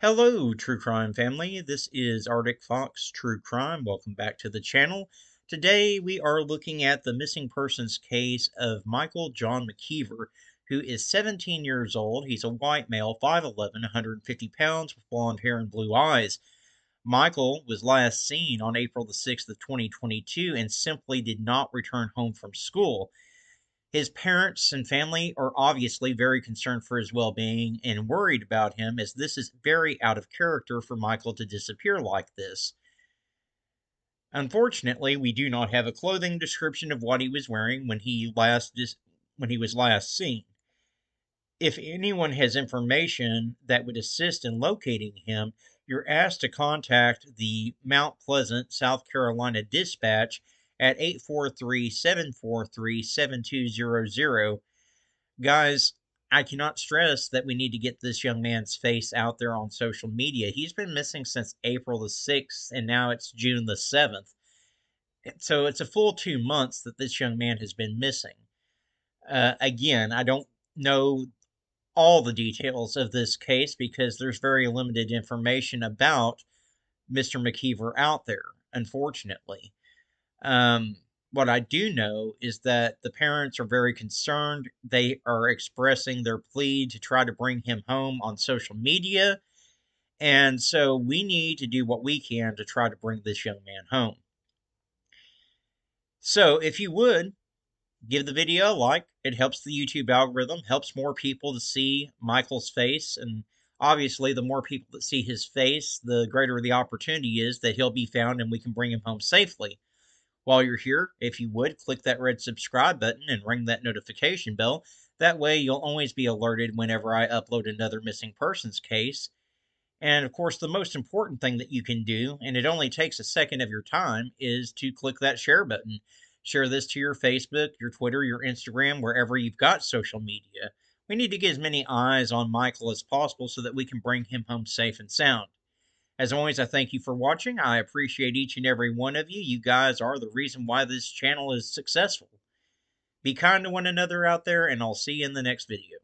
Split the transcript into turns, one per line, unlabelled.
Hello, True Crime family. This is Arctic Fox True Crime. Welcome back to the channel. Today we are looking at the missing persons case of Michael John McKeever, who is 17 years old. He's a white male, 5'11, 150 pounds, with blonde hair and blue eyes. Michael was last seen on April the 6th of 2022 and simply did not return home from school. His parents and family are obviously very concerned for his well being and worried about him, as this is very out of character for Michael to disappear like this. Unfortunately, we do not have a clothing description of what he was wearing when he last dis- when he was last seen. If anyone has information that would assist in locating him, you're asked to contact the Mount Pleasant, South Carolina dispatch at 843 743 7200. Guys, I cannot stress that we need to get this young man's face out there on social media. He's been missing since April the 6th, and now it's June the 7th. So it's a full two months that this young man has been missing. Uh, again, I don't know all the details of this case because there's very limited information about Mr. McKeever out there, unfortunately. Um, what I do know is that the parents are very concerned. They are expressing their plea to try to bring him home on social media. And so we need to do what we can to try to bring this young man home. So if you would, give the video a like. It helps the YouTube algorithm, helps more people to see Michael's face. And obviously, the more people that see his face, the greater the opportunity is that he'll be found and we can bring him home safely. While you're here, if you would, click that red subscribe button and ring that notification bell. That way, you'll always be alerted whenever I upload another missing persons case. And of course, the most important thing that you can do, and it only takes a second of your time, is to click that share button. Share this to your Facebook, your Twitter, your Instagram, wherever you've got social media. We need to get as many eyes on Michael as possible so that we can bring him home safe and sound. As always, I thank you for watching. I appreciate each and every one of you. You guys are the reason why this channel is successful. Be kind to one another out there, and I'll see you in the next video.